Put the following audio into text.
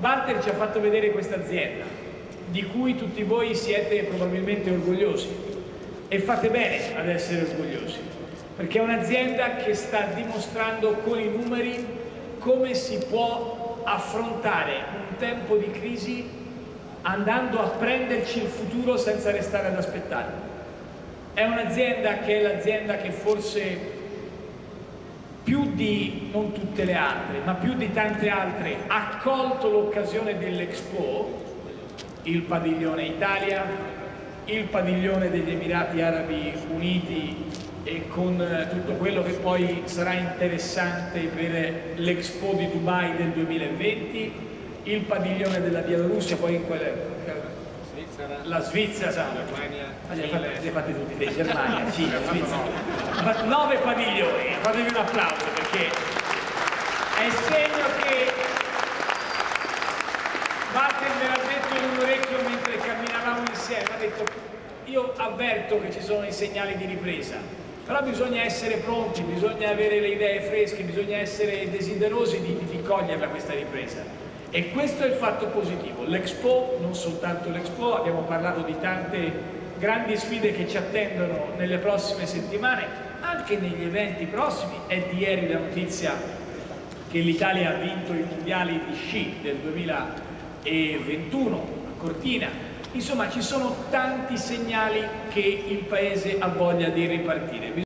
Walter ci ha fatto vedere questa azienda, di cui tutti voi siete probabilmente orgogliosi e fate bene ad essere orgogliosi, perché è un'azienda che sta dimostrando con i numeri come si può affrontare un tempo di crisi andando a prenderci il futuro senza restare ad aspettare. È un'azienda che è l'azienda che forse più di non tutte le altre, ma più di tante altre, ha colto l'occasione dell'Expo, il padiglione Italia, il padiglione degli Emirati Arabi Uniti e con tutto quello che poi sarà interessante per l'Expo di Dubai del 2020, il padiglione della Bielorussia, poi in quelle Svizzera, la Svizzera, Germania, li fate, fate tutti dei Germania, Cina, Svizzera. Nove padiglioni, fatevi un applauso perché è segno che Walter me l'ha detto in un orecchio mentre camminavamo insieme, ha detto io avverto che ci sono i segnali di ripresa, però bisogna essere pronti, bisogna avere le idee fresche, bisogna essere desiderosi di, di coglierla questa ripresa. E questo è il fatto positivo. L'Expo, non soltanto l'Expo, abbiamo parlato di tante grandi sfide che ci attendono nelle prossime settimane, anche negli eventi prossimi. È di ieri la notizia che l'Italia ha vinto i mondiali di sci del 2021 a Cortina. Insomma, ci sono tanti segnali che il Paese ha voglia di ripartire.